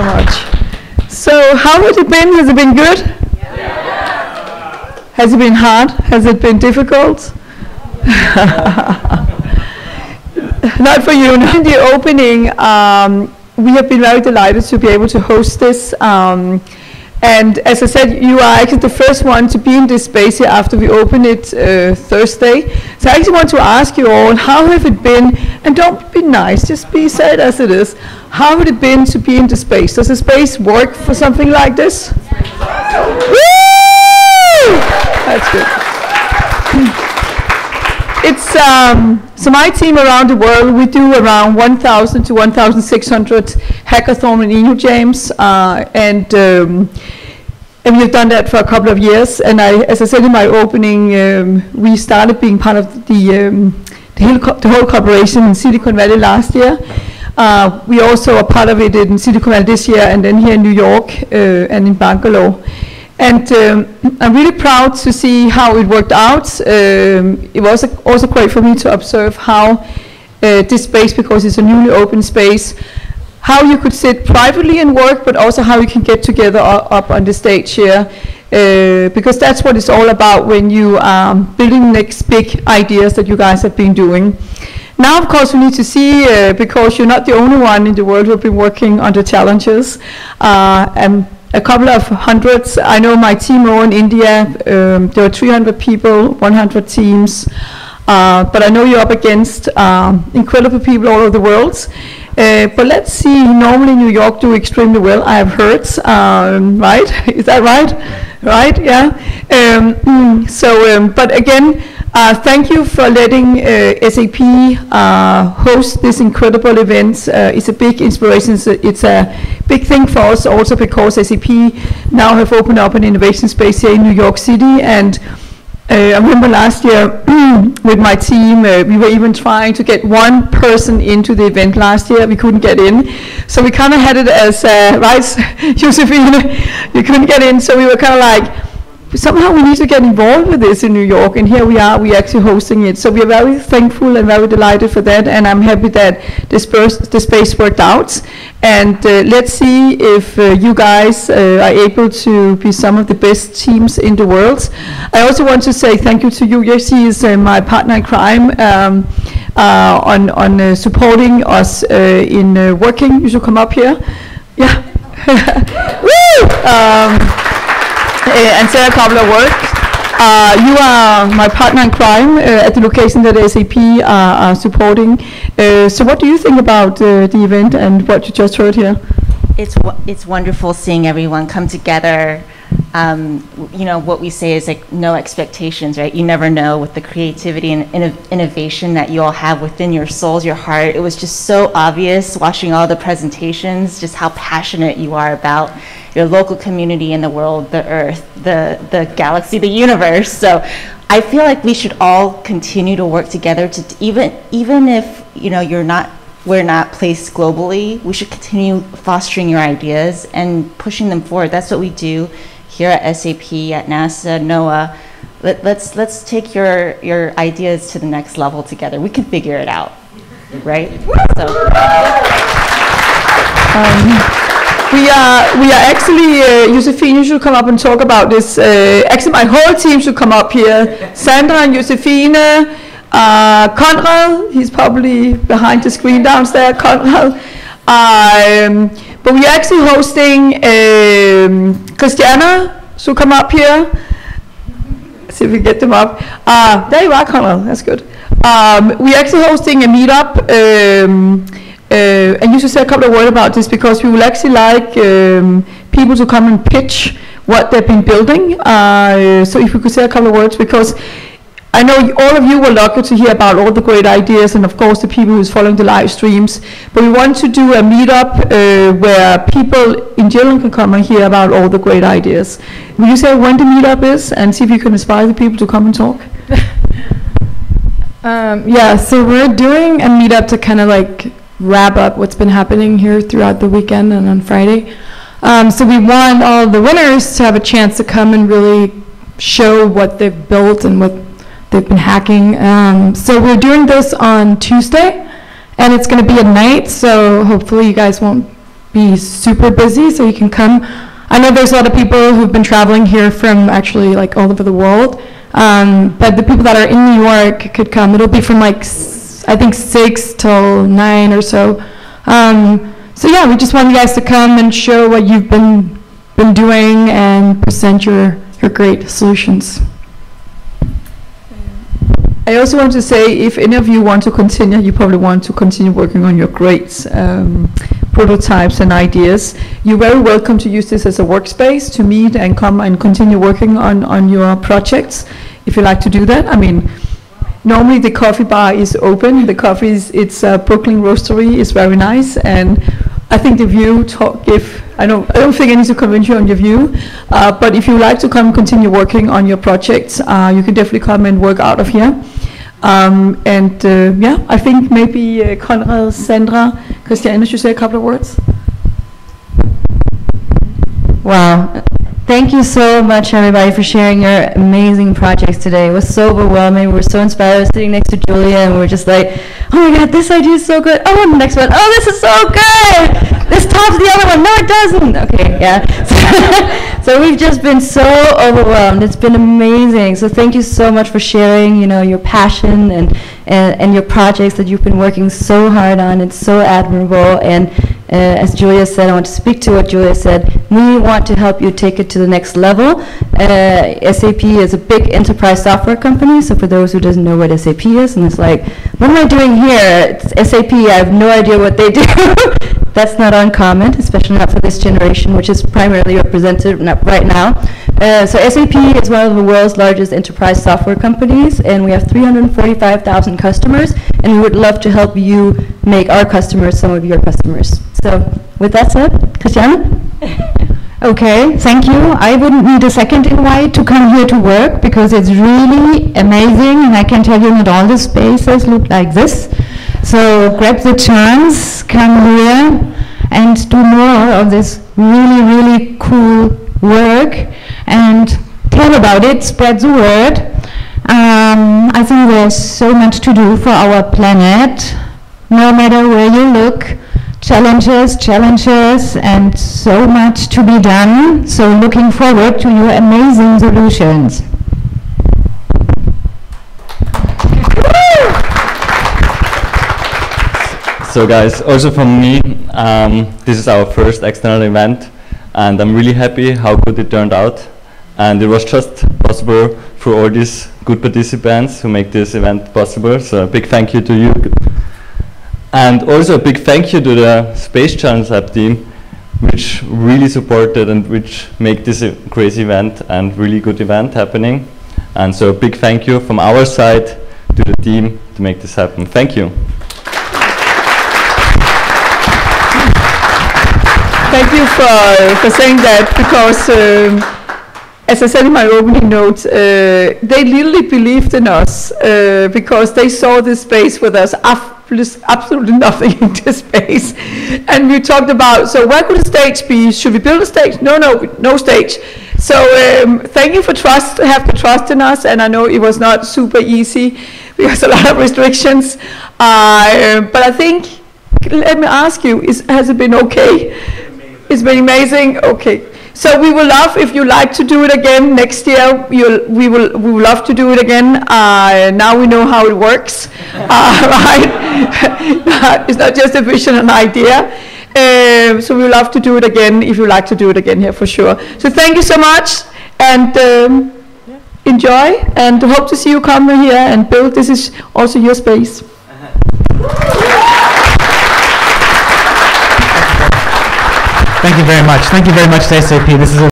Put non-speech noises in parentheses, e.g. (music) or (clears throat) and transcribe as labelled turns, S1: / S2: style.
S1: so much. So, how has it been? Has it been good? Has it been hard? Has it been difficult? (laughs) Not for you. In the opening, um, we have been very delighted to be able to host this. Um, and as I said, you are actually the first one to be in this space here after we open it uh, Thursday. So I actually want to ask you all, how have it been, and don't be nice, just be said as it is, how have it been to be in the space? Does the space work for something like this? Woo! That's good. It's um, so my team around the world. We do around 1,000 to 1,600 hackathon in EUJAMS, uh, and um, and we've done that for a couple of years. And I, as I said in my opening, um, we started being part of the um, the, whole the whole corporation in Silicon Valley last year. Uh, we also are part of it in Silicon Valley this year, and then here in New York uh, and in Bangalore. And um, I'm really proud to see how it worked out. Um, it was also great for me to observe how uh, this space, because it's a newly open space, how you could sit privately and work, but also how you can get together up on the stage here. Uh, because that's what it's all about when you are building next big ideas that you guys have been doing. Now, of course, we need to see, uh, because you're not the only one in the world who have been working on the challenges. Uh, and a couple of hundreds. I know my team over in India, um, there are 300 people, 100 teams. Uh, but I know you're up against um, incredible people all over the world. Uh, but let's see, normally New York do extremely well, I have heard, um, right? (laughs) Is that right? Right, yeah. Um, mm, so, um, but again, uh, thank you for letting uh, SAP uh, host this incredible event. Uh, it's a big inspiration. It's a, it's a, big thing for us also because SAP now have opened up an innovation space here in New York City. And uh, I remember last year (clears throat) with my team, uh, we were even trying to get one person into the event last year. We couldn't get in. So we kind of had it as, (laughs) right, (laughs) Josephine, you couldn't get in. So we were kind of like, somehow we need to get involved with this in New York, and here we are, we're actually hosting it. So we're very thankful and very delighted for that, and I'm happy that this, the space worked out. And uh, let's see if uh, you guys uh, are able to be some of the best teams in the world. I also want to say thank you to you. Yes, is uh, my partner in crime um, uh, on, on uh, supporting us in working. You should come up here. Yeah. (laughs) Woo! Um, and say a couple of words. Uh, you are my partner in crime uh, at the location that SAP are, are supporting. Uh, so what do you think about uh, the event and what you just heard here?
S2: It's, it's wonderful seeing everyone come together. Um, you know, what we say is like no expectations, right? You never know with the creativity and innovation that you all have within your souls, your heart. It was just so obvious watching all the presentations, just how passionate you are about your local community in the world, the earth, the, the galaxy, the universe. So I feel like we should all continue to work together to even, even if, you know, you're not, we're not placed globally, we should continue fostering your ideas and pushing them forward. That's what we do here at SAP, at NASA, NOAA. Let, let's, let's take your, your ideas to the next level together. We can figure it out, right? So.
S1: Um, we are, we are actually, uh, you should come up and talk about this. Uh, actually, my whole team should come up here. Sandra and Josephine, uh, Konrad, he's probably behind the screen downstairs, Konrad. Um, but we're actually hosting um, Christiane, so come up here. See if we get them up. Uh, there you are, Konrad, that's good. Um, we're actually hosting a meetup. Um, uh, and you should say a couple of words about this because we would actually like um, people to come and pitch what they've been building. Uh, so if you could say a couple of words because I know all of you were lucky to hear about all the great ideas and of course the people who's following the live streams. But we want to do a meetup uh, where people in general can come and hear about all the great ideas. Will you say when the meetup is and see if you can inspire the people to come and talk? (laughs)
S3: um, yeah, so we're doing a meetup to kind of like wrap up what's been happening here throughout the weekend and on Friday. Um, so we want all the winners to have a chance to come and really show what they've built and what they've been hacking. Um, so we're doing this on Tuesday, and it's going to be at night, so hopefully you guys won't be super busy, so you can come. I know there's a lot of people who've been traveling here from actually like all over the world, um, but the people that are in New York could come. It'll be from like I think six till nine or so. Um, so yeah, we just want you guys to come and show what you've been been doing and present your your great solutions.
S1: I also want to say, if any of you want to continue, you probably want to continue working on your great um, prototypes and ideas. You're very welcome to use this as a workspace to meet and come and continue working on, on your projects, if you like to do that. I mean, normally the coffee bar is open. The coffee is, it's uh, Brooklyn Roastery is very nice, and I think the view talk, if, I don't, I don't think I need to convince you on your view, uh, but if you would like to come continue working on your projects, uh, you can definitely come and work out of here. Um, and uh, yeah, I think maybe uh, Konrad, Sandra, Christiane should say a couple of words.
S4: Wow. Thank you so much, everybody, for sharing your amazing projects today. It was so overwhelming. We were so inspired. Sitting next to Julia, and we were just like, oh my God, this idea is so good. Oh, and the next one, oh, this is so good. This tops the other one. No, it doesn't. Okay, yeah. (laughs) so we've just been so overwhelmed. It's been amazing. So thank you so much for sharing, you know, your passion and, and, and your projects that you've been working so hard on. It's so admirable. And uh, as Julia said, I want to speak to what Julia said. We want to help you take it to the next level. Uh, SAP is a big enterprise software company, so for those who doesn't know what SAP is, and it's like, what am I doing here? It's SAP, I have no idea what they do. (laughs) That's not uncommon, especially not for this generation, which is primarily represented right now. Uh, so SAP is one of the world's largest enterprise software companies, and we have 345,000 customers, and we would love to help you make our customers some of your customers. So with that said, Christiane? (laughs)
S5: Okay, thank you. I wouldn't need a second invite to come here to work because it's really amazing and I can tell you not all the spaces look like this. So grab the chance, come here and do more of this really, really cool work and tell about it, spread the word. Um, I think there's so much to do for our planet, no matter where you look challenges, challenges, and so much to be done. So looking forward to your amazing solutions.
S6: So guys, also from me, um, this is our first external event, and I'm really happy how good it turned out. And it was just possible for all these good participants who make this event possible. So a big thank you to you. And also a big thank you to the Space Challenge Lab team, which really supported and which make this a crazy event and really good event happening. And so a big thank you from our side to the team to make this happen. Thank you.
S1: Thank you for, for saying that because, um, as I said in my opening notes, uh, they literally believed in us uh, because they saw this space with us. Af- absolutely nothing (laughs) in this space. And we talked about, so where could the stage be? Should we build a stage? No, no, no stage. So um, thank you for trust, have the trust in us. And I know it was not super easy (laughs) because a lot of restrictions. Uh, but I think, let me ask you, is, has it been okay? It's been amazing. Okay. So we will love if you like to do it again next year. You'll, we will we will love to do it again. Uh, now we know how it works, (laughs) uh, (laughs) right? (laughs) it's not just a vision and idea. Um, so we would love to do it again if you like to do it again here for sure. So thank you so much and um, enjoy and hope to see you come here and build. This is also your space.
S7: Thank you very much. Thank you very much to SAP. This is